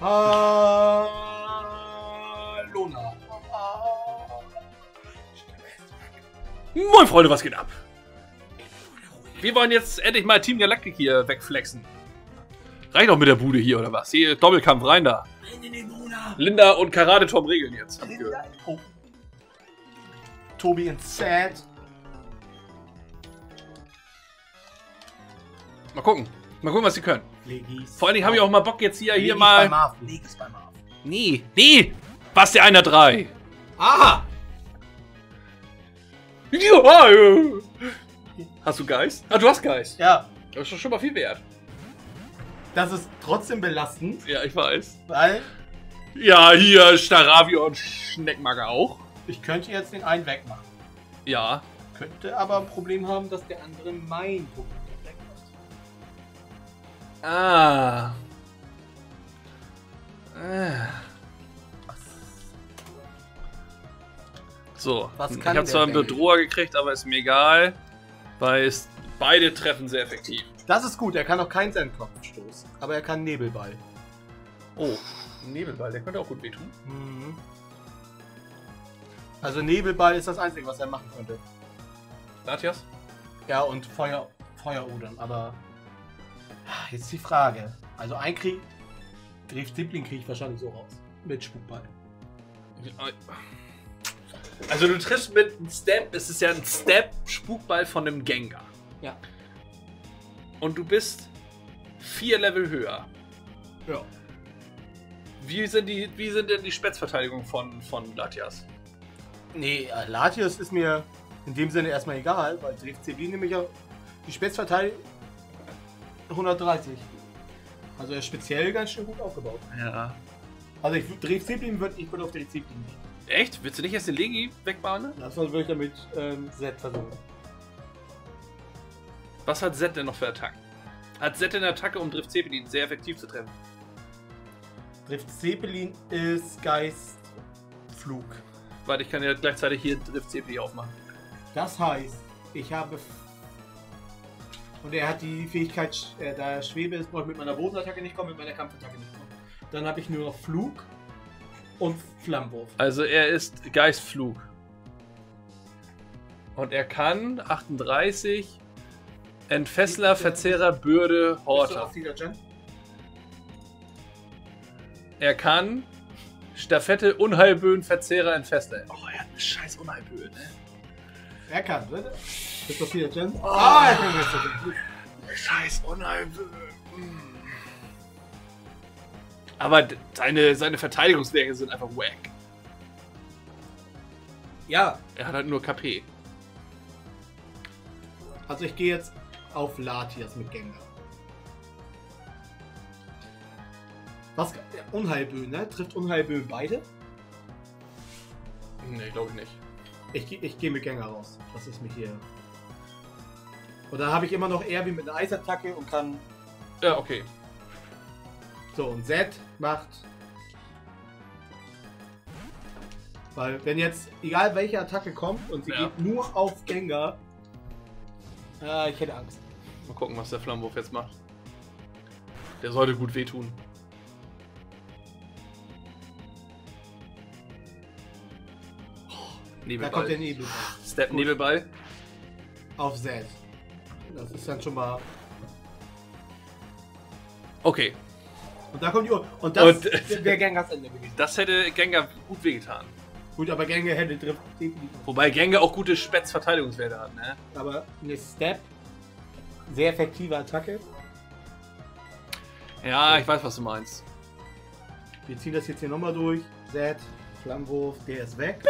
Lona. Moin Freunde, was geht ab? Wir wollen jetzt endlich mal Team Galactic hier wegflexen. Reicht doch mit der Bude hier, oder was? Hier, Doppelkampf rein da. Linda und Karate Tom regeln jetzt. hab ich gehört. Oh. Tobi und Sad. Mal gucken. Mal gucken, was sie können. Vor allen Dingen habe ich auch mal Bock jetzt hier, hier mal... Marv. Legis bei Marv. Nee, nee! Was der einer drei? Aha! Hast du Geist? Ah, du hast Geist. Ja, Das ist schon mal viel wert. das ist trotzdem belastend, Ja, ich weiß. weil Ja, hier Staravia und Schneckmager auch. ich könnte jetzt den einen wegmachen. Ja. Könnte aber ein Problem haben, dass der andere mein Pokémon. Ah. ah. So, Was ich habe zwar einen? Bedroher gekriegt, aber ist mir egal, weil es beide treffen sehr effektiv. Das ist gut, er kann auch keinen Sandknopf stoßen, aber er kann Nebelball. Oh, Nebelball, der könnte auch gut wehtun. Mhm. Also Nebelball ist das Einzige, was er machen könnte. Latias? Ja, und Feuer, Feuerudern, aber jetzt die Frage. Also ein Krieg, kriege ich wahrscheinlich so raus. Mit Spukball. Also du triffst mit einem Step, es ist ja ein Step-Spukball von einem Gengar. Ja. Und du bist vier Level höher. Ja. Wie sind, die, wie sind denn die Spätzverteidigungen von, von Latias? Nee, äh, Latius ist mir in dem Sinne erstmal egal, weil Drift Zeppelin nämlich ja die Spätzverteidigung 130. Also er ist speziell ganz schön gut aufgebaut. Ja. Also ich Drift Zeppelin würde ich würde auf Drift Zeppelin gehen. Echt? Willst du nicht erst den Legi wegbahnen? Das würde ich damit ähm, Z versuchen. Was hat Zed denn noch für Attacken? Hat Zed eine Attacke, um Drift Zeppelin sehr effektiv zu treffen? Drift Zeppelin ist Geist Flug. Weil ich kann ja gleichzeitig hier Drift Zeppelin aufmachen. Das heißt, ich habe. Und er hat die Fähigkeit, äh, da er Schwebe ist, brauche ich mit meiner Bodenattacke nicht kommen, mit meiner Kampfattacke nicht kommen. Dann habe ich nur noch Flug und Flammenwurf. Also er ist Geistflug. Und er kann 38 Entfessler, Verzehrer, Bürde, Horter. Er kann Staffette, Unheilböen, Verzehrer, Entfessler. Oh, er hat eine scheiß Unheilböen, ne? Er kann, bitte. Bist du auf dieser Gen? Ah, er kann gut. Scheiß Unheilböen. Mm. Aber seine, seine Verteidigungswerte sind einfach wack. Ja, Er hat halt nur KP. also ich gehe jetzt auf Latias mit Gengar. Was? Unheilböen, ne? Trifft Unheilböen beide? Nee, glaube ich nicht. Ich, ich gehe mit Gengar raus. Das ist mir hier. Und dann habe ich immer noch Erwin mit einer Eisattacke und kann. Ja, okay. So, und Z macht. Weil, wenn jetzt, egal welche Attacke kommt und sie Ja. geht nur auf Gengar. Äh, ich hätte Angst. Mal gucken, was der Flammenwurf jetzt macht. Der sollte gut wehtun. Da Nebelball. kommt der Nebel Step Nebelball. auf Z. Das ist dann schon mal. Okay, Und da kommt die Uhr. Und das Und- wäre Gengars Ende gewesen. das hätte Gengar gut wehgetan. Gut, aber Gengar hätte trifft definitiv. Wobei Gengar auch gute Spätzverteidigungswerte hat, ne? Aber eine Step. Sehr effektive Attacke. Ja, ich weiß, was du meinst. Wir ziehen das jetzt hier nochmal durch. Z, Flammenwurf, der ist weg.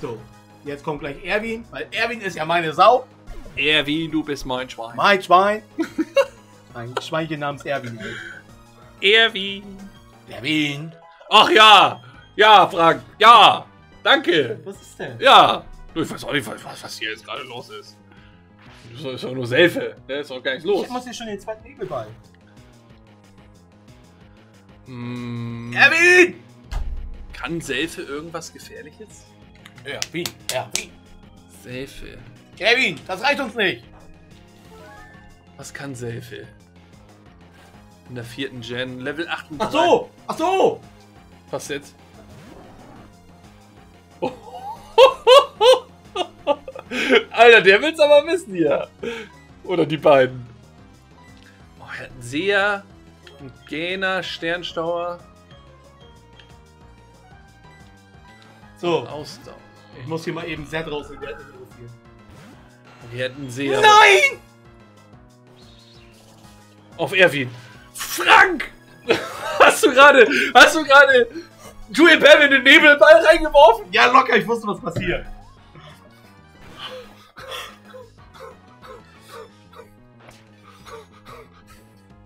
So, jetzt kommt gleich Erwin, weil Erwin ist ja meine Sau. Erwin, du bist mein Schwein. Mein Schwein. Ein Schweinchen namens Erwin. Erwin. Erwin. Ach ja! Ja, Frank, ja! Danke! Was ist denn? Ja! Ich weiß auch nicht, was, was hier jetzt gerade los ist. Das ist doch nur Selfe. Da ist doch gar nichts los. Ich muss hier schon den zweiten Nebelball. Mm, Erwin! Kann Selfe irgendwas Gefährliches? Erwin. Erwin. Selfe. Erwin, das reicht uns nicht. Was kann Selfe? In der vierten Gen. Level 38. Ach so! Ach so! Was jetzt? Alter, der will's aber wissen hier. Oder die beiden. Oh, er hat einen Einen Gähner, Sternstauer, So, Ausdauer. ich muss hier mal eben Zed in der interessieren. Wir hätten Seher. Nein! Auf Erwin. Frank! Hast du gerade, hast du gerade Julian Bam in den Nebelball reingeworfen? Ja, locker, ich wusste, was passiert.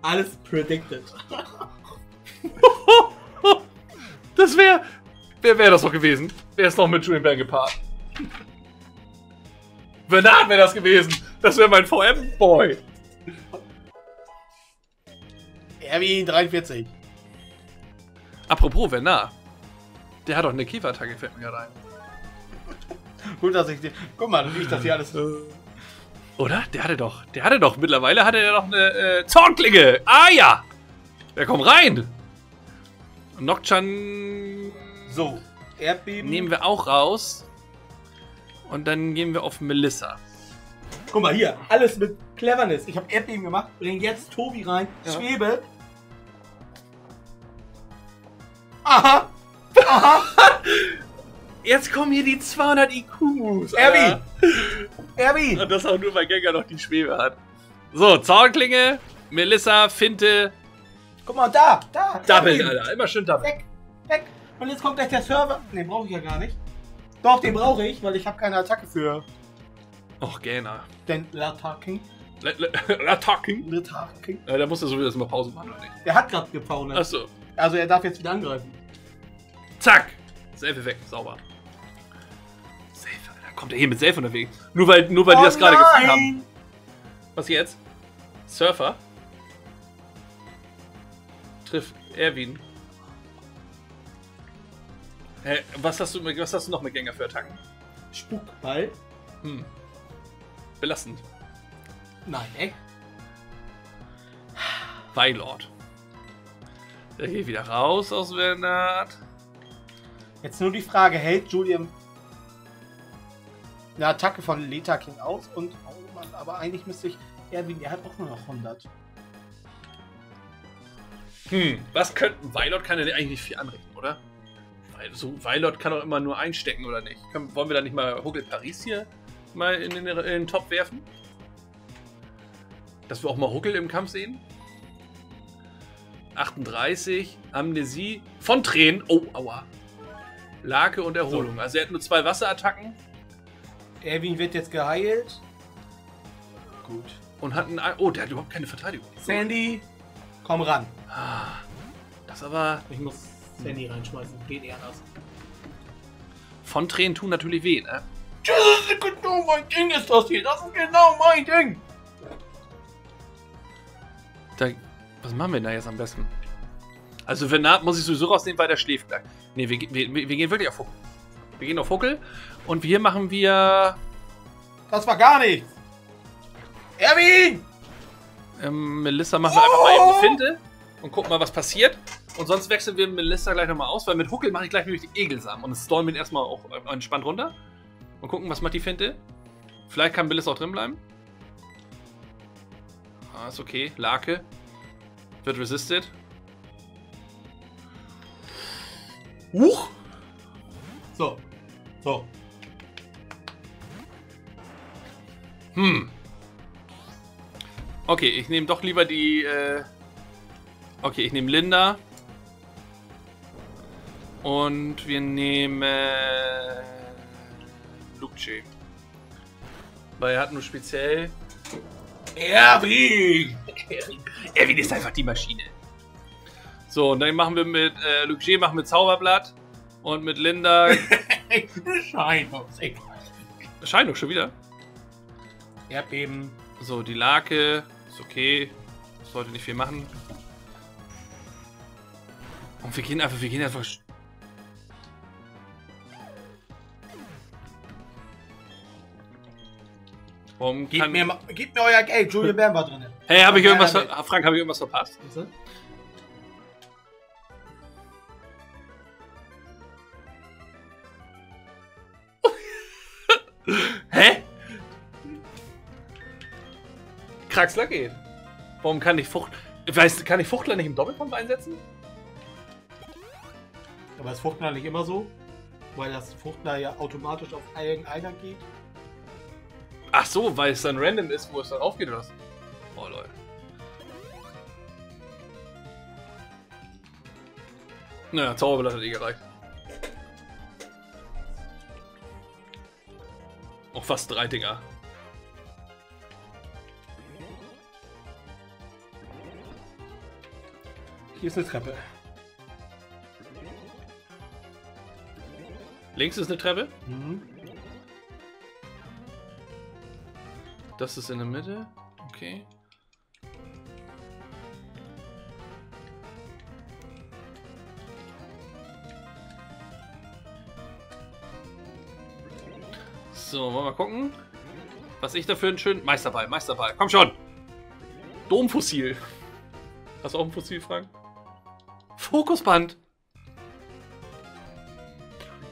Alles predicted. Das wäre, wer wäre das doch gewesen? Wer ist noch mit Julian Bam gepaart? Bernard wäre das gewesen. Das wäre mein VM-Boy. Erwin 43. Apropos Bernard. Der hat doch eine Kiefer-Attacke, fällt mir gerade ein. Gut, dass ich den. Guck mal, wie ich das hier alles. Oder? Der hatte doch, der hatte doch, mittlerweile hatte er doch eine äh, Zornklinge. Ah ja! Der kommt rein. Nocturne So, Erdbeben. nehmen wir auch raus. Und dann gehen wir auf Melissa. Guck mal hier, alles mit Cleverness. Ich habe Erdbeben gemacht, bring jetzt Tobi rein, Ja. Schwebe. Aha! Aha! Jetzt kommen hier die 200 IQs. Erwin! Erwin! Und das auch nur, weil Gengar noch die Schwebe hat. So, Zornklinge, Melissa, Finte, Guck mal, da! Da! Double. Alter. Immer schön Double. Weg! Weg! Und jetzt kommt gleich der Server. Den brauche ich ja gar nicht. Doch, den brauche ich, weil ich habe keine Attacke für Och, Gähner. den Latarking. Le- le- Attacking. Latarking. Äh, da muss er sowieso erstmal Pause machen, oder nicht? Der hat gerade gefaunert. Achso. Also er darf jetzt wieder angreifen. Zack. Safe weg. Sauber. Kommt er hier mit Safe unterwegs? Nur weil, nur weil die Oh das gerade gefangen haben. Was jetzt? Surfer? Trifft Erwin. Hä, was hast du, was hast du noch mit Gänger für Attacken? Spukball? Hm. Belastend. Nein, ey. Weilord. Der geht wieder raus aus Bernhard. Jetzt nur die Frage, hält Julian eine Attacke von Leta King aus? Und, oh Mann, aber eigentlich müsste ich, Erwin, er hat auch nur noch 100. Hm, was könnten. Weilord kann ja eigentlich nicht viel anrichten, oder? Weil so, Weilord kann doch immer nur einstecken, oder nicht? Können, wollen wir da nicht mal Huggel Paris hier mal in den, in den Top werfen? Dass wir auch mal Huggel im Kampf sehen? 38, Amnesie, von Tränen. Oh, aua. Lake und Erholung. Also er hat nur zwei Wasserattacken Erwin wird jetzt geheilt. Gut. und hat einen. Oh, der hat überhaupt keine Verteidigung. Sandy, komm ran. Ah, das aber. Ich muss Sandy reinschmeißen. Geht eher anders. Von Tränen tun natürlich weh, ne? Das ist genau mein Ding, ist das hier. Das ist genau mein Ding. Da, was machen wir denn da jetzt am besten? Also Venat muss ich sowieso rausnehmen, weil der schläft gleich. Ne, wir, wir, wir gehen wirklich auf Huckel. Wir gehen auf Huckel und hier machen wir Das war gar nichts. Erwin! ähm, Melissa machen wir einfach mal eben eine Finte und gucken mal, was passiert. Und sonst wechseln wir Melissa gleich nochmal aus, weil mit Huckel mache ich gleich nämlich die Egelsamen und stormen wir erstmal auch entspannt runter. Und gucken, was macht die Finte. Vielleicht kann Melissa auch drin bleiben. Ah, ist okay. Lake. Wird resisted. Huch! So. So. Hm. Okay, ich nehme doch lieber die. Äh okay, ich nehme Linda. Und wir nehmen. Luke Weil er hat nur speziell. Erwin! Erwin ist einfach die Maschine. So, und dann machen wir mit äh, Luke J machen wir Zauberblatt. Und mit Linda. Scheinmusik. Scheint doch schon wieder. Erdbeben. So, die Lake. Ist okay. Sollte nicht viel machen. Und wir gehen einfach, wir gehen einfach. Warum Gebt mir, gebt mir euer Geld. Julian Bam war drin. Hey, habe ich irgendwas... Frank, habe ich irgendwas verpasst? Kraxler geht. Warum kann ich Fucht... Weißt, kann ich Fuchtler nicht im Doppelkampf einsetzen? Aber ist Fruchtner nicht immer so? Weil das Fruchtner ja automatisch auf irgendeiner geht. Ach so, weil es dann random ist, wo es dann aufgeht oder was? Oh, Leute. Naja, Zauberblatt hat eh gereicht. Auch fast drei Dinger. Hier ist eine Treppe. Links ist eine Treppe. Mhm. Das ist in der Mitte. Okay. So, wollen wir mal gucken. Was ich dafür einen schönen. Meisterball, Meisterball. Komm schon! Domfossil. Hast du auch ein Fossil, Frank? Fokusband.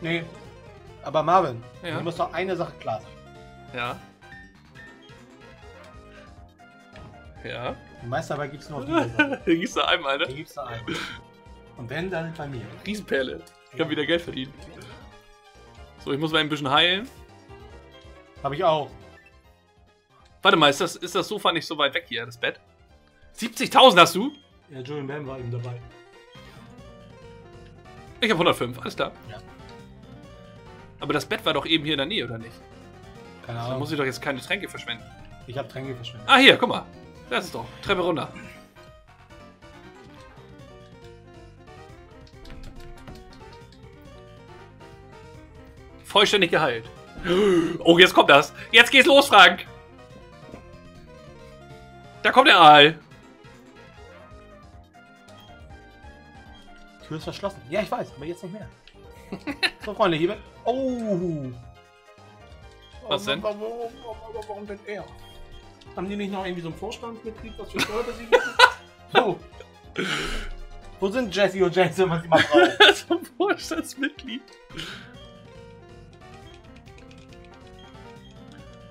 Nee. Aber Marvin, Ja. mir muss doch eine Sache klar sein. Ja. Ja. Meisterball gibt es nur auf dieser Seite. Hier gibt's da einmal, ne? Gibt es da einen. Und wenn, dann bei mir. Riesenperle. Ich kann wieder Geld verdienen. So, ich muss mal ein bisschen heilen. Habe ich auch. Warte mal, ist das, ist das Sofa nicht so weit weg hier, das Bett? 70.000 hast du? Ja, Julian Bam war eben dabei. Ich habe 105, alles klar. Ja. Aber das Bett war doch eben hier in der Nähe, oder nicht? Keine Da Ahnung. muss ich doch jetzt keine Tränke verschwenden. ich habe Tränke verschwendet. Ah, hier, guck mal. Das ist doch. Treppe runter. Vollständig geheilt. Oh, jetzt kommt das. Jetzt geht's los, Frank. Da kommt der Aal. Tür ist verschlossen. Ja, ich weiß, aber jetzt nicht mehr. so, Freunde, hier. Oh. Was denn? Warum, warum, warum, warum denn er? Haben die nicht noch irgendwie so ein Vorstandsmitglied, was für Steuer besiegt So. Wo sind Jesse und Jason, was sie mal brauchen? Zum Vorstandsmitglied.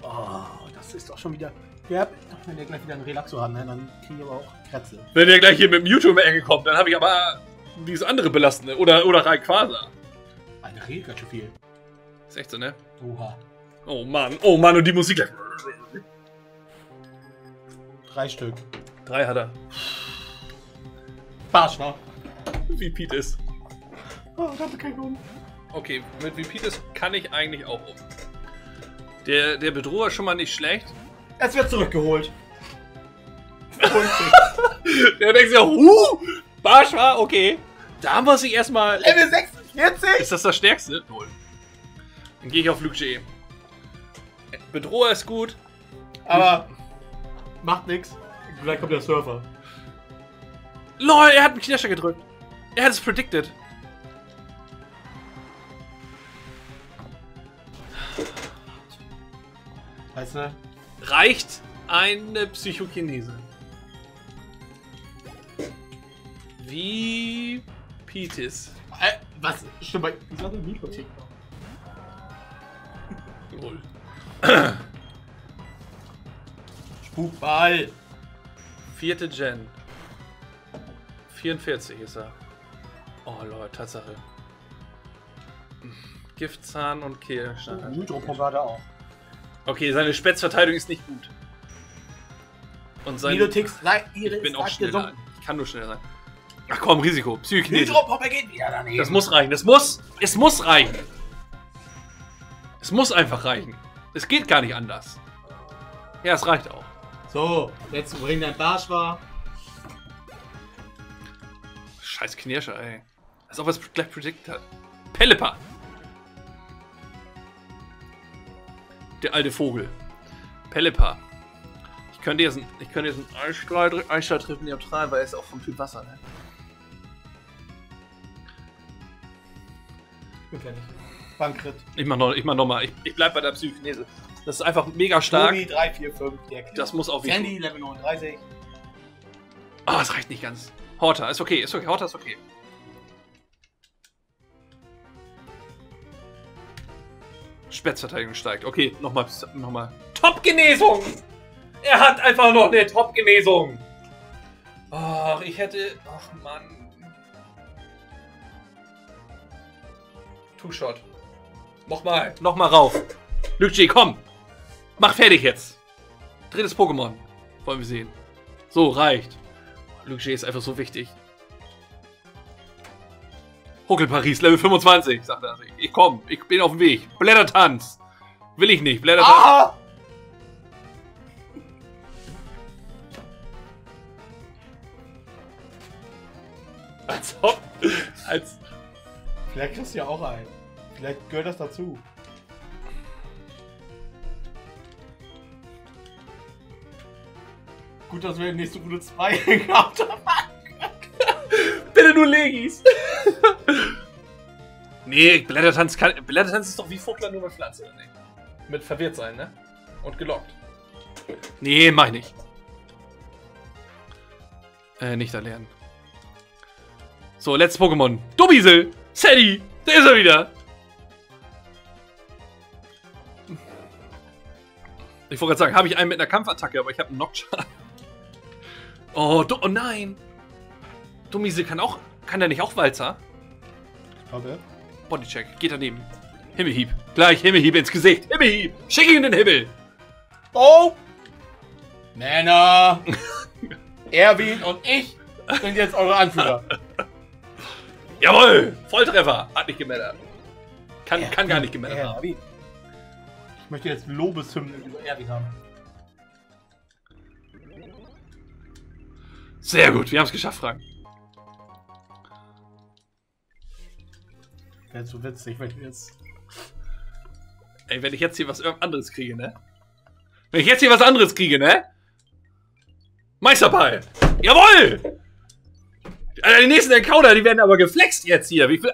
Oh, das ist doch schon wieder. Ja, wenn wir gleich wieder einen Relaxo haben, ne, dann kriegen wir aber auch Kratze. Wenn der gleich hier mit dem YouTube um Ecke kommt, dann habe ich aber dieses andere belastende. Oder, oder Rayquaza. Alter, redet ganz schön viel. Ist echt so, ne? Oha. Oh Mann, oh Mann, und die Musik gleich. Drei Stück. Drei hat er. Barsch, wa? Wie Pete ist. Oh, ich hatte keinen Hund. Okay, mit wie Pete ist kann ich eigentlich auch um. Der, der Bedroher ist schon mal nicht schlecht. Es wird zurückgeholt. Der denkt sich, huh, Barsch war, okay. Da muss ich erstmal. Level 46! Ist das das stärkste? Null. Dann gehe ich auf Luke G. Bedroher ist gut. Aber macht nix. Gleich kommt der Surfer. LOL, er hat einen Knirscher gedrückt. Er hat es predicted. Weißt du? Reicht eine Psychokinese. Wie Pitis. Äh, was? Stimmt, bei. Ich hatte Mikrotik. Null. Spukball. Vierte Gen. 44 ist er. Oh Leute, Tatsache. Giftzahn und Kehl. Hydropumpe hat er auch. Okay, seine Spätzverteidigung ist nicht gut. Und sein. Ihre Ich bin auch schneller. Ich kann nur schneller sein. Ach komm, Risiko. Psychokinese. Hydropumpe geht wieder daneben. Das muss reichen. Das muss. Es muss reichen. Es muss einfach reichen. Es geht gar nicht anders. Ja, es reicht auch. So, jetzt bring dein Barsch war. Scheiß Knirscher, ey. Als ob er es gleich predicted hat. Pellepper. Der alte Vogel. Pellepper. Ich könnte jetzt, ein- ich könnte jetzt einen Eisstrahl, Eisstrahl treffen, neutral, weil er ist auch vom Typ Wasser, ne? Fertig. Bankritt. Ich mach noch, ich mach noch mal. Ich, ich bleib bei der Psychokinese. Das ist einfach mega stark. Tobi 3, 4, 5, der Kill. Das muss auch Sandy, Level 39. Ah, es reicht nicht ganz. Horta, ist okay, ist okay. Horta ist okay. Spätzverteidigung steigt. Okay, nochmal, nochmal. Top-Genesung! Er hat einfach noch eine Top-Genesung. Ach, ich hätte... Ach, Mann. Two-Shot. Nochmal. Nochmal rauf. Luigi, komm. Mach fertig jetzt. Drittes Pokémon. Wollen wir sehen. So, reicht. Luigi ist einfach so wichtig. Huckel Paris, Level 25, sagt er. Ich komm, ich bin auf dem Weg. Blättertanz. Will ich nicht, Blättertanz. Ah! Als ob. Als. Vielleicht kriegst du ja auch einen. Vielleicht gehört das dazu. Gut, dass wir nächste Runde 2 gehabt haben. Bitte nur Legis. nee, Blättertanz kann. Blättertanz ist doch wie Vogler nur mit Pflanze, nicht? Mit verwirrt sein, ne? Und gelockt. Nee, mach ich nicht. Äh, nicht erlernen. So, letztes Pokémon. Dubiesel! Sadie! Da ist er wieder! Ich wollte gerade sagen, habe ich einen mit einer Kampfattacke, aber ich habe einen Knockschaden. Oh, du, oh nein! Dumiesel kann auch. Kann der nicht auch Walzer? Okay. Bodycheck, geht daneben. Himmelhieb. Gleich Himmelhieb ins Gesicht. Himmelhieb! Schick ihn in den Himmel! Oh! Männer! Erwin und ich sind jetzt eure Anführer. Jawohl! Volltreffer! Hat nicht gemettert. Kann, kann gar nicht gemettert haben. Erwin. Ich möchte jetzt Lobeshymnen über Erwin haben. Sehr gut, wir haben es geschafft, Frank. Wäre zu witzig, wenn ich jetzt. Ey, wenn ich jetzt hier was anderes kriege, ne? Wenn ich jetzt hier was anderes kriege, ne? Meisterball! Jawohl! Alter, die nächsten Encounter, die werden aber geflext jetzt hier. Ich will,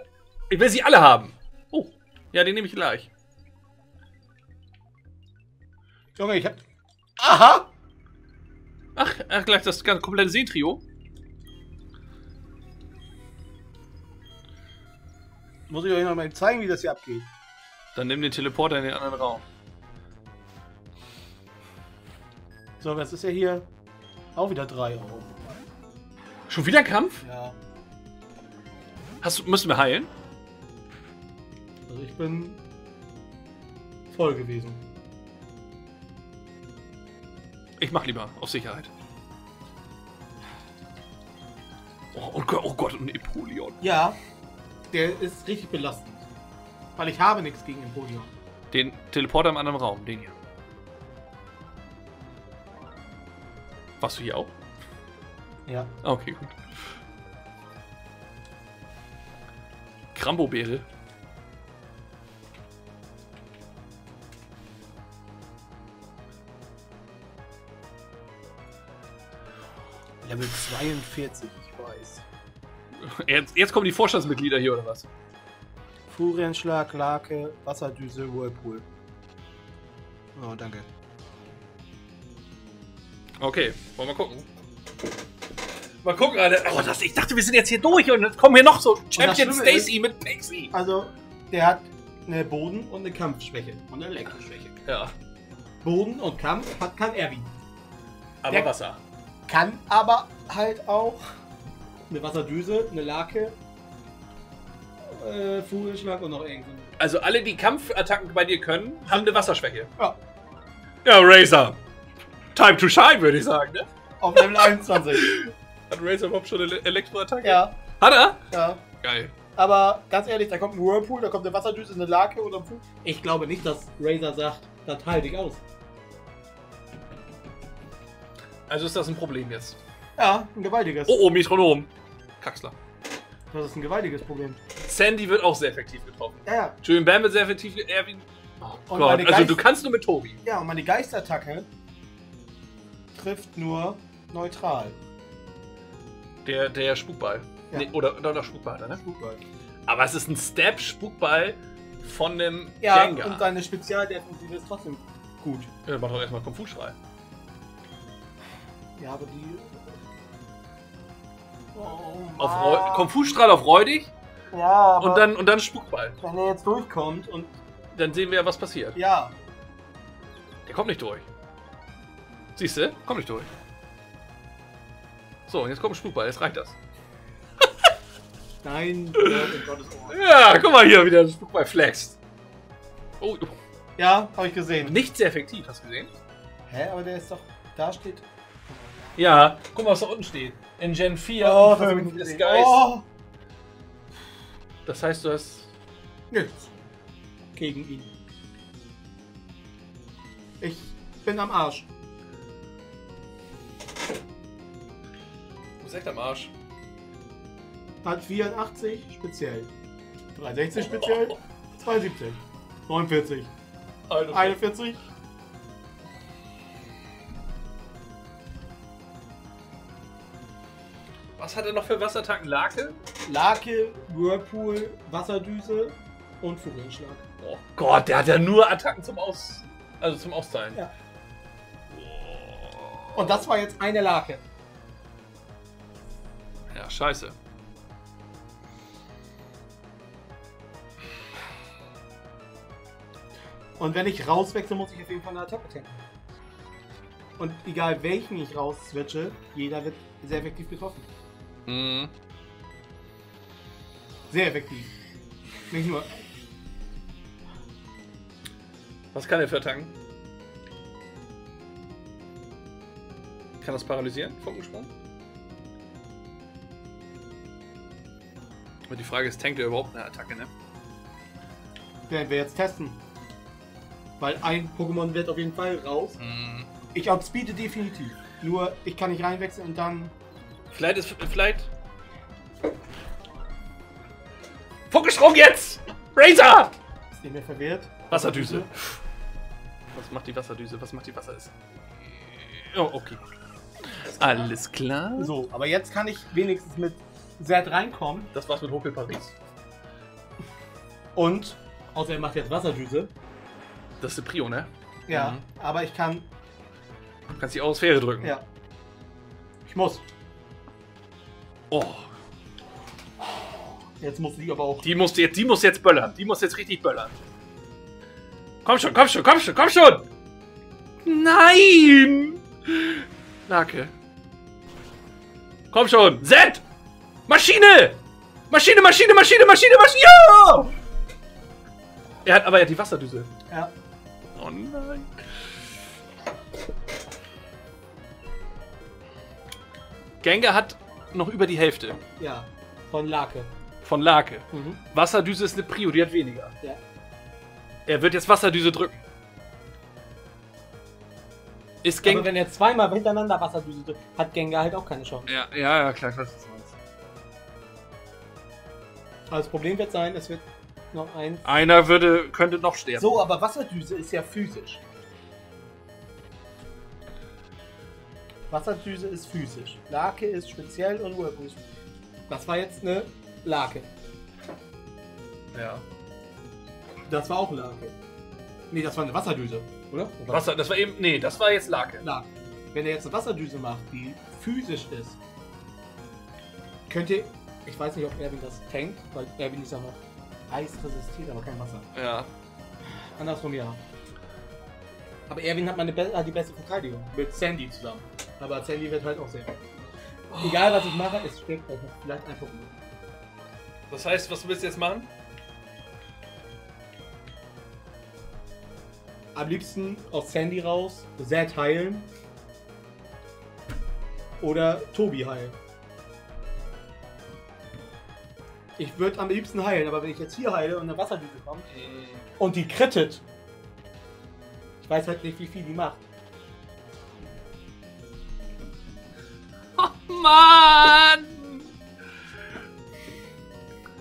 ich will sie alle haben. Oh, ja, den nehme ich gleich. Junge, ich hab. Aha! Ach, ach gleich das ganze komplette Seetrio. Muss ich euch noch mal zeigen, wie das hier abgeht. Dann nimm den Teleporter in den anderen Raum. So, was ist ja hier? Auch wieder drei. Oh. Schon wieder ein Kampf? Ja. Hast du, müssen wir heilen? Also ich bin voll gewesen. Ich mach lieber, auf Sicherheit. Oh, oh Gott, oh Gott, und Empoleon. Ja, der ist richtig belastend. Weil ich habe nichts gegen Empoleon. Den Teleporter im anderen Raum, den hier. Warst du hier auch? Ja. Ah, Okay, gut. Krambobeere. Level 42, ich weiß. Jetzt, jetzt kommen die Vorstandsmitglieder hier, oder was? Furienschlag, Lake, Wasserdüse, Whirlpool. Oh, danke. Okay, wollen wir gucken. Mal gucken, Alter. Oh, das, ich dachte, wir sind jetzt hier durch und jetzt kommen hier noch so Champion Stacy mit Pixie. Also, der hat eine Boden- und eine Kampfschwäche. Und eine Elektroschwäche. Ja, Boden und Kampf hat, kann Erwin. aber Der- Wasser. Kann aber halt auch eine Wasserdüse, eine Lake, äh, Furienschlag und noch irgendwas. Also alle, die Kampfattacken bei dir können, haben eine Wasserschwäche. Ja. Ja, Razor. Time to shine, würde ich sagen, ne? Auf Level 21. Hat Razor überhaupt schon eine Elektroattacke? ja, Hat er? ja. Geil. Aber ganz ehrlich, da kommt ein Whirlpool, da kommt eine Wasserdüse, eine Lake oder ein Fu Ich glaube nicht, dass Razer sagt, das halte ich aus. Also ist das ein Problem jetzt. Ja, ein gewaltiges. Oh, oh, Metronom. Kaxler. Das ist ein gewaltiges Problem. Sandy wird auch sehr effektiv getroffen. Ja, ja. Julian Bam wird sehr effektiv ge- Erwin. Oh Gott, also Geist- du kannst nur mit Tobi. Ja, und meine Geistattacke trifft nur neutral. Der, der Spukball. Ja. Nee, oder, oder der Spukball, ne? Spukball. Aber es ist ein Step-Spukball von einem Ja, Gengar. und seine Spezialdefensive ist trotzdem Gut. Ja, mach doch erstmal Kung Fu-Schrei. Ja, aber die. Oh, Auf Fu-Strahl auf räudig Ja, aber und dann, und dann Spukball. wenn er jetzt durchkommt und. Dann sehen wir, was passiert. Ja. Der kommt nicht durch. Siehst du? Kommt nicht durch. So, und jetzt kommt ein Spukball. Jetzt reicht das. Nein, Gott, in Gottes Ohr. Ja, guck mal hier, wie der Spukball flext. Oh, Ja, habe ich gesehen. nicht sehr effektiv, hast du gesehen? Hä, aber der ist doch. Da steht. Ja, guck mal, was da unten steht. In Gen 4 Oh, gesehen. Geist. Oh, Das heißt, du hast. nichts. Gegen ihn. Ich bin am Arsch. Du bist echt am Arsch. Hat 84 speziell. 360 speziell. 72. 49. Alter. 41. Was hat er noch für Wasserattacken? Lake? Lake, Whirlpool, Wasserdüse und Vogelschlag. Oh Gott, der hat ja nur Attacken zum Aus. Also zum Austeilen. Ja. Und das war jetzt eine Lake. Ja, scheiße. Und wenn ich rauswechsel, muss ich auf jeden Fall eine Attacke tanken. Und egal welchen ich raus switche, jeder wird sehr effektiv getroffen. Mhm. Sehr effektiv. Nicht nur. Was kann er für Attacken? Kann das paralysieren? Funkensprung? Aber die Frage ist, tankt er überhaupt eine Attacke, ne? Werden wir jetzt testen. Weil ein Pokémon wird auf jeden Fall raus. Mhm. Ich outspeede definitiv. Nur ich kann nicht reinwechseln und dann. Vielleicht ist. Vielleicht. Funkensprung jetzt! Razor! Ist nicht mehr verwirrt. Wasserdüse. Was macht die Wasserdüse? Was macht die Wasser ist? Oh, okay. Alles klar. So, aber jetzt kann ich wenigstens mit Zed reinkommen. Das war's mit Hokel Paris. Und. Außer er macht jetzt Wasserdüse. Das ist eine Prio, ne? Ja. Mhm. Aber ich kann. Du kannst die Ausphäre drücken. Ja. Ich muss. Oh, Jetzt muss ich aber auch. die muss jetzt, die muss jetzt böllern. Die muss jetzt richtig böllern. Komm schon, komm schon, komm schon, komm schon! Nein! Lake. Komm schon! Z! Maschine! Maschine, Maschine, Maschine, Maschine, Maschine! Ja! Er hat aber ja die Wasserdüse. Ja. Oh nein. Gengar hat noch über die Hälfte Ja. Von Lake. von Lake. Mhm. Wasserdüse ist eine Prio, die hat weniger. Ja. Er wird jetzt Wasserdüse drücken. Ist Aber Gengar. wenn er zweimal hintereinander Wasserdüse drückt, hat Gengar halt auch keine Chance. Ja, ja, ja, klar, ich weiß, was du meinst. Aber das Problem wird sein, es wird noch eins. Einer würde, könnte noch sterben. So, aber Wasserdüse ist ja physisch. Wasserdüse ist physisch. Lake ist speziell und Whirlpool. Das war jetzt eine Lake. Ja. Das war auch Lake. Nee, das war eine Wasserdüse, oder? Oder Wasser, das war eben. Nee, das war jetzt Lake. Lake. Wenn er jetzt eine Wasserdüse macht, die physisch ist, könnt ihr. Ich weiß nicht, ob Erwin das tankt, weil Erwin ist ja noch Eis resistiert, aber kein Wasser. Ja. Andersrum ja. Aber Erwin hat, meine be hat die beste Verteidigung. Mit Sandy zusammen. Aber Sandy wird halt auch sehr. Egal was ich mache, es stirbt noch vielleicht ein Pokémon. Das heißt, was willst du jetzt machen? Am liebsten aus Sandy raus, Zed heilen. Oder Tobi heilen. Ich würde am liebsten heilen, aber wenn ich jetzt hier heile und eine Wasserdüse kommt und die krittet, ich weiß halt nicht, wie viel die macht. Mann!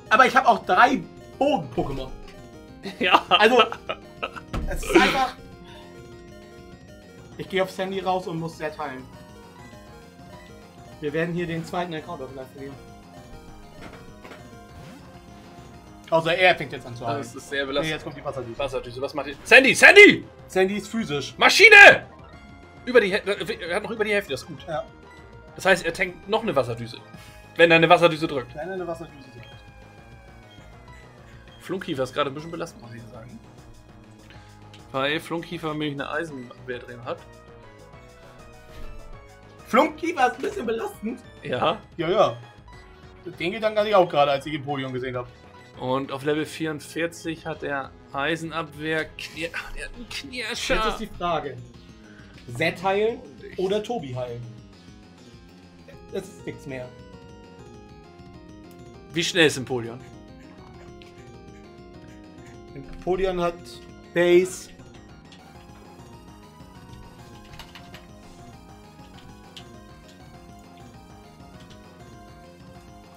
Aber ich habe auch drei Boden-Pokémon. Ja. Also, es ist einfach. Ich gehe auf Sandy raus und muss sehr teilen. Wir werden hier den zweiten Account auf live verlieren. Außer er fängt jetzt an zu heilen. Das ist sehr Nee, belastend. jetzt kommt die Wasserdüse. Wasserdüse, was macht die? Sandy! Sandy! Sandy ist physisch. Maschine! Über die, Hä- er hat noch über die Hälfte, das ist gut. Ja. Das heißt, er tankt noch eine Wasserdüse. Wenn er eine Wasserdüse drückt. Kleine eine Wasserdüse. Flunkiefer ist gerade ein bisschen belastend, muss ich sagen. Weil Flunkiefer nämlich eine Eisenabwehr drin hat. Flunkkiefer ist ein bisschen belastend. Ja. Ja, ja. Den Gedanken hatte ich auch gerade, als ich im Podium gesehen habe. Und auf Level 44 hat er Eisenabwehr. Knir Ach, der hat einen Knirscher. Jetzt ist die Frage. Zed heilen oder Tobi heilen? Das ist nichts mehr. Wie schnell ist Empoleon? Podium hat Base.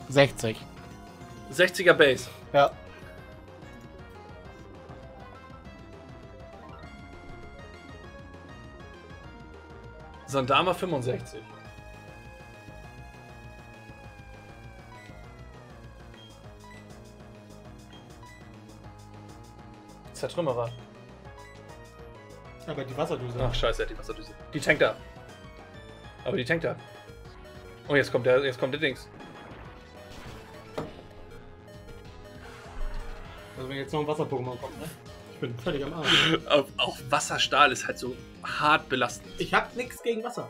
Sechzig. 60er Base. Ja. Sandama 65. Zertrümmerer. Aber die Wasserdüse. Ach scheiße, er hat die Wasserdüse. Die tankt da. Aber die tankt da. Oh, jetzt kommt der, jetzt kommt der Dings. Also wenn jetzt noch ein Wasser-Pokémon kommt, ne? Ich bin völlig am Arsch. Auch, auch Wasserstahl ist halt so hart belastend. Ich hab nichts gegen Wasser.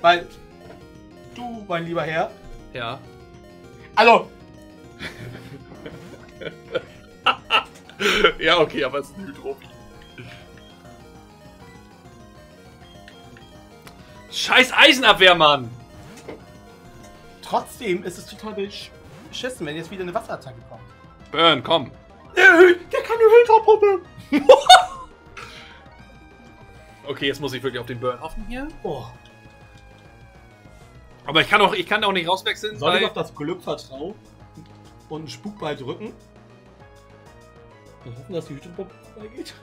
Weil du, mein lieber Herr. Ja. Also, ja, okay, aber es ist ein Hydropi. Scheiß Eisenabwehr, Mann! trotzdem ist es total besch- beschissen, wenn jetzt wieder eine Wasserattacke kommt. Burn, komm. Der, der kann eine Hülterpuppe. Okay, jetzt muss ich wirklich auf den Burn hoffen hier. Oh. Aber ich kann auch, ich kann auch nicht rauswechseln, Soll ich auf das Glück vertrauen und einen Spukball drücken? Und hoffen, dass die Hütepuppe vorbeigeht?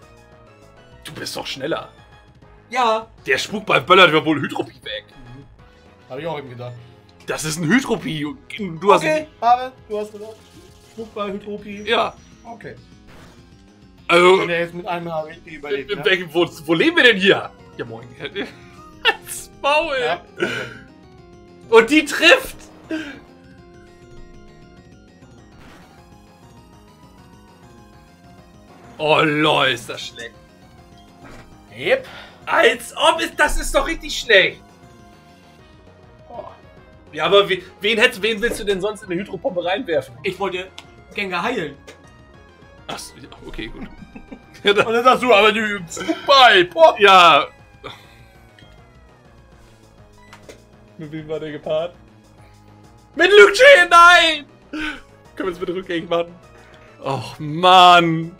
Du bist doch schneller. Ja. Der Spukball böllert ja wohl Hydropie weg. Habe ich auch eben gedacht. Das ist ein Hydropie. Du hast... Okay, Marvin, du hast gesagt. Spukball, Hydropie. Ja. Okay. Also... Wenn er jetzt mit einem HWP überlebt, In ne? welchem, wo, wo leben wir denn hier? Ja, moin. Als Maul. Ja. Und die trifft! Oh lol, ist das schlecht. Yep. Als ob ist das ist doch richtig schlecht. Oh. Ja, aber we, wen hättest, wen willst du denn sonst in eine Hydropompe reinwerfen? Ich wollte Gengar heilen. Ach, so, ja, okay, gut. ja, Und dann sagst du, aber du Spukball. Boah. ja. Mit wem war der gepaart? Mit Luke nein! Können wir es bitte rückgängig machen? Och, Mann.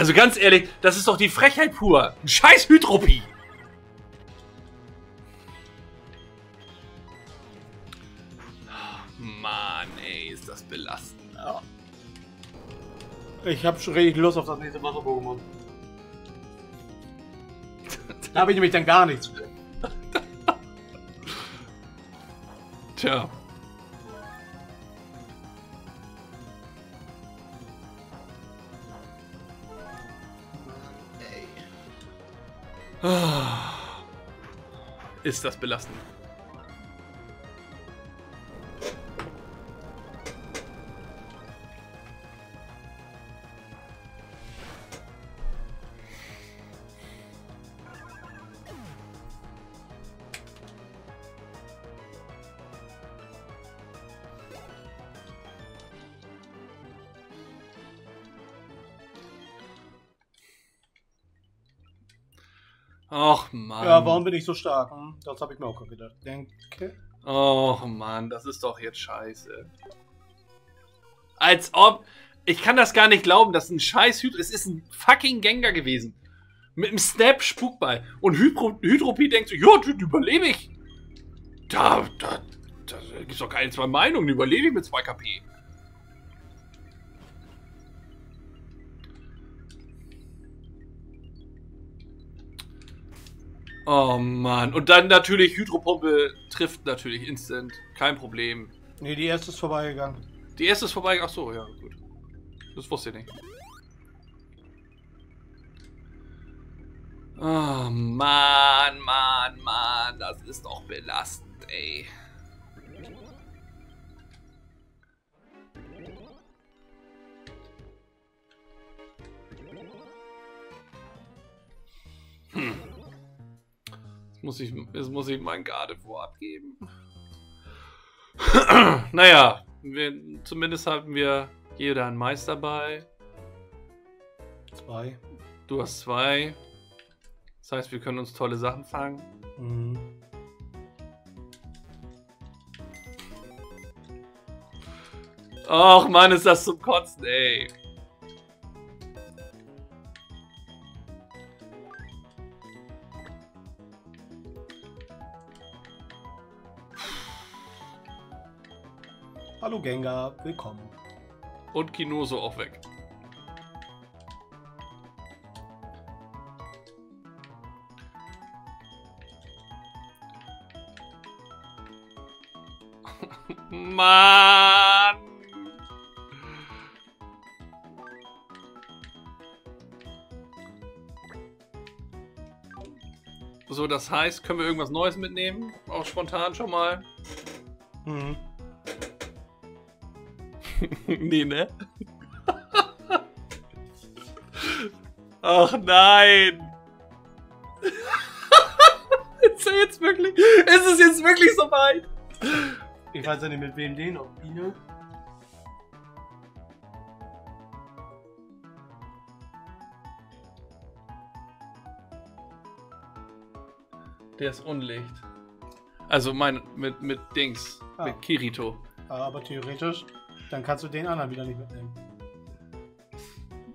Also ganz ehrlich, das ist doch die Frechheit pur. Ein scheiß Hydropie. Mann, ey, ist das belastend. Ich hab schon richtig Lust auf das nächste Wasser-Pokémon. Da habe ich nämlich dann gar nichts. Tja. Ist das belastend. Och Mann. Ja, warum bin ich so stark? Hm? Das habe ich mir auch gedacht. Denke. Och Mann, das ist doch jetzt scheiße. Als ob. Ich kann das gar nicht glauben, dass ein scheiß Hydro. Es ist ein fucking Gengar gewesen. Mit einem Snap Spukball. Und Hydro, Hydropie denkt so, ja, den überlebe ich. Da, da, da gibt's doch keine zwei Meinungen. Den überlebe ich mit 2 KP. Oh Mann. Und dann natürlich Hydropumpe trifft natürlich instant. Kein Problem. Nee, die erste ist vorbeigegangen. Die erste ist vorbei. Ach so, ja, gut. Das wusste ich nicht. Oh, Mann, Mann, Mann. Das ist doch belastend, ey. Jetzt muss ich, jetzt muss ich mein Gardevoir abgeben. naja, wir, zumindest hatten wir jeder einen Meister bei. Zwei. Du hast zwei. Das heißt, wir können uns tolle Sachen fangen. Mhm. Och Mann, ist das zum Kotzen, ey. Hallo Gengar, willkommen. Und Kinoso auch weg. Mann! So, das heißt, können wir irgendwas Neues mitnehmen? Auch spontan schon mal? Mhm. nee, ne? Ach nein! ist er jetzt wirklich. Ist es jetzt wirklich so weit? Ich weiß ja nicht mit wem den, ob Biene. Der ist unlicht. Also mein mit, mit Dings. Ah. Mit Kirito. Aber theoretisch, dann kannst du den anderen wieder nicht mitnehmen.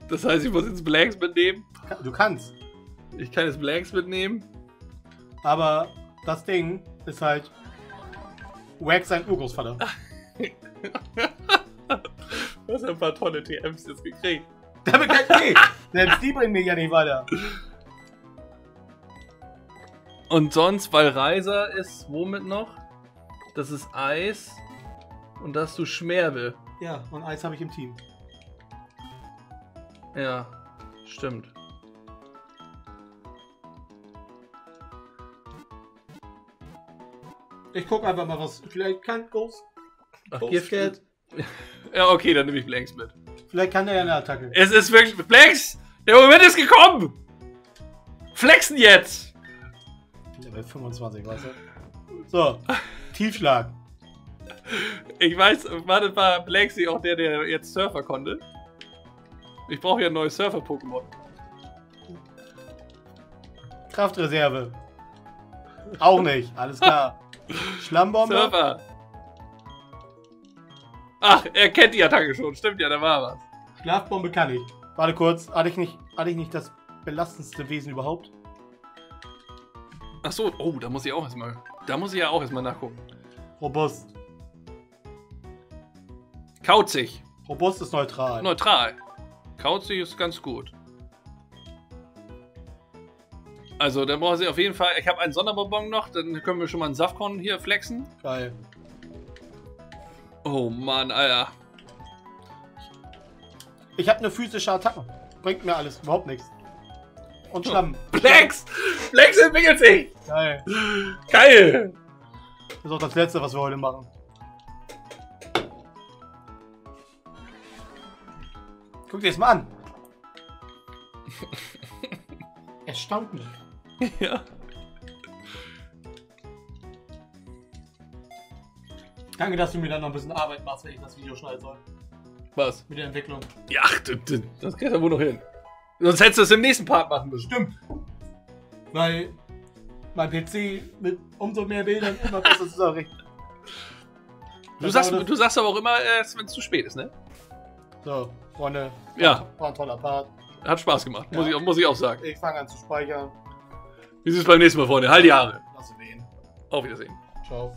Das heißt, ich muss jetzt Blanks mitnehmen. Du kannst. Ich kann jetzt Blanks mitnehmen. Aber das Ding ist halt. Wax sein Urgroßvater. Du hast ein paar tolle TMs jetzt gekriegt. Damit kann nee, Selbst die bringen mich ja nicht weiter. Und sonst, weil Reiser ist womit noch? Das ist Eis. Und da hast du Schmerbe. Ja, und Eis habe ich im Team. Ja, stimmt. Ich guck einfach mal, was. Vielleicht kann Ghost. Ach, Gift. Ja, okay, dann nehme ich Blanks mit. Vielleicht kann der ja eine Attacke. Es ist wirklich. Blanks! Der Moment ist gekommen! Flexen jetzt! Level 25, weißt du? So, Tiefschlag. Ich weiß, warte, war Blanksy auch der, der jetzt Surfer konnte? Ich brauche ja ein neues Surfer-Pokémon. Kraftreserve. Auch nicht, alles klar. Schlammbombe. Surfer! Ach, er kennt die Attacke schon. Stimmt ja, da war was. Schlafbombe kann ich. Warte kurz, hatte ich nicht, hatte ich nicht das belastendste Wesen überhaupt? Ach so, oh, da muss ich auch erstmal. Da muss ich ja auch erstmal nachgucken. Robust. Kauzig. Robust ist neutral. Neutral. Kauzig ist ganz gut. Also, dann brauchen sie auf jeden Fall. Ich habe einen Sonderbonbon noch, dann können wir schon mal einen Saftkorn hier flexen. Geil. Oh Mann, Alter. Ich habe eine physische Attacke. Bringt mir alles, überhaupt nichts. Und Schlamm. Flex! Flex entwickelt sich! Geil. Geil! Das ist auch das letzte, was wir heute machen. Guck dir das mal an. Erstaunlich. Ja. Danke, dass du mir dann noch ein bisschen Arbeit machst, wenn ich das Video schneiden soll. Was? Mit der Entwicklung. Ja, das, kriegt er wohl noch hin. Sonst hättest du es im nächsten Part machen müssen. Stimmt. Weil mein PC mit umso mehr Bildern immer besser zusammenrichtet. Du sagst, du sagst aber auch immer, erst wenn es zu spät ist, ne? So, Freunde. Ja. War ein toller Part. Hat Spaß gemacht, muss, Ja. ich, muss ich auch sagen. Ich fange an zu speichern. Wir sehen uns beim nächsten Mal, Freunde. Halt die Haare. Lass wehen. Auf Wiedersehen. Ciao.